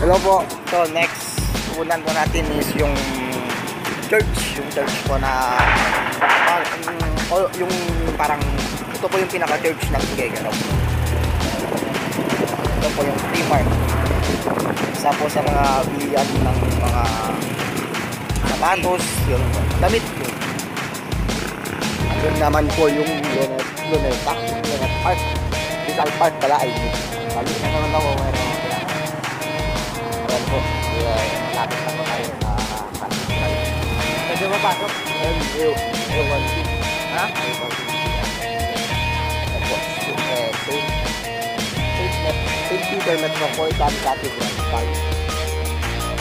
Hello po. So next, unan po natin is yung church. Yung church po na ah, yung, parang ito po yung pinaka-church ng Igegaro. Ito po yung Primark. Isa po sa mga bilihan ng mga sapatos, yung damit. Yun naman po yung Lunet, Luneta, Lunet Park. Rizal Park pala ay mali na naman ako ngayon. Ayan po, yeah, malapit na po tayo sa Hospital. Pwede ba pasok? Ayan, yung, yung one seat. Ha? Yung one seat. Ayan po, eh, Met- Saint Peter Metropolitan Cathedral. Park.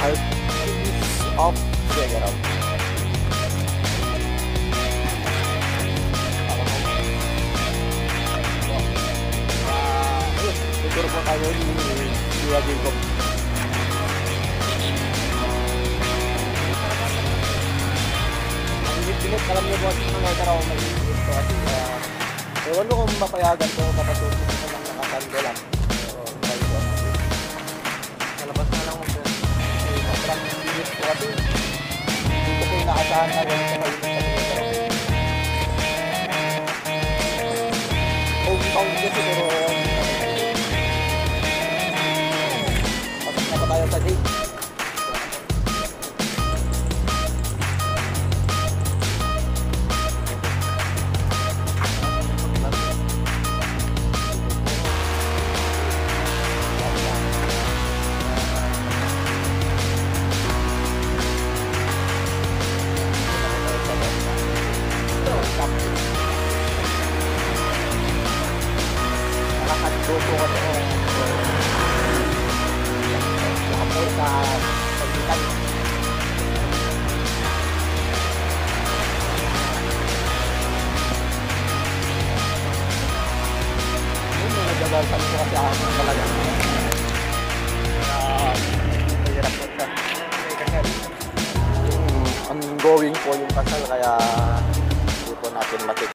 Archdiocese of. Ah, ayun, siguro po tayo ni Kuya Jacob. Init-init, alam niyo ang ngayon ako mag-init ko kasi uh, ewan ko kung mapayagan ko kapatutin ko lang nakasando lang. Pero, tayo po. Malabas na lang ako. Kasi sobrang init ko kasi hindi ko kayo nakasahan na lang sa kayo sa hometown niya siguro Nakakadto po kasi ako. Nakapo sa pagitan. Yun, may nagdadalsan po kasi ako talaga. Kaya, mahirap po siya. Yung ongoing po yung kasal, kaya hindi po natin matik